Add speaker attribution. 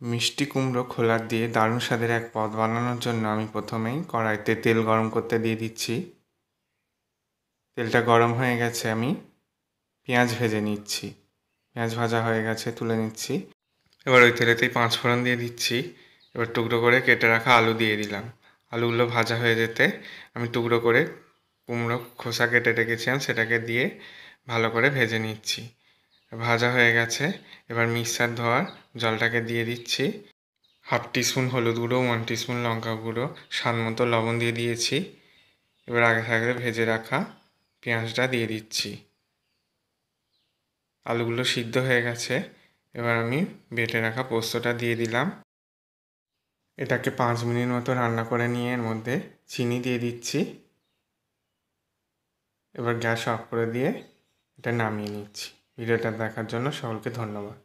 Speaker 1: মিষ্টি কুমড়ো খোলার দিয়ে দারুণ স্বাদের এক পদ বানানোর জন্য আমি প্রথমেই কড়াইতে তেল গরম করতে দিয়ে দিচ্ছি। তেলটা গরম হয়ে গেছে, আমি পেঁয়াজ ভেজে নিচ্ছি। পেঁয়াজ ভাজা হয়ে গেছে, তুলে নিচ্ছি। এবার ওই তেলেতেই পাঁচ ফোড়ন দিয়ে দিচ্ছি। এবার টুকরো করে কেটে রাখা আলু দিয়ে দিলাম। আলুগুলো ভাজা হয়ে যেতে আমি টুকরো করে কুমড়ো খোসা কেটে রেখেছিলাম, সেটাকে দিয়ে ভালো করে ভেজে নিচ্ছি। ভাজা হয়ে গেছে। এবার মিক্সার ধোয়ার জলটাকে দিয়ে দিচ্ছি। হাফ টিস্পুন হলুদ গুঁড়ো, ওয়ান টিস্পুন লঙ্কা গুঁড়ো, স্বাদ মতো লবণ দিয়ে দিয়েছি। এবার আগে থাকতে ভেজে রাখা পেঁয়াজটা দিয়ে দিচ্ছি। আলুগুলো সিদ্ধ হয়ে গেছে। এবার আমি বেটে রাখা পোস্তটা দিয়ে দিলাম। এটাকে পাঁচ মিনিট মতো রান্না করে নিয়ে এর মধ্যে চিনি দিয়ে দিচ্ছি। এবার গ্যাস অফ করে দিয়ে এটা নামিয়ে নিচ্ছি। ভিডিওটা দেখার জন্য সকলকে ধন্যবাদ।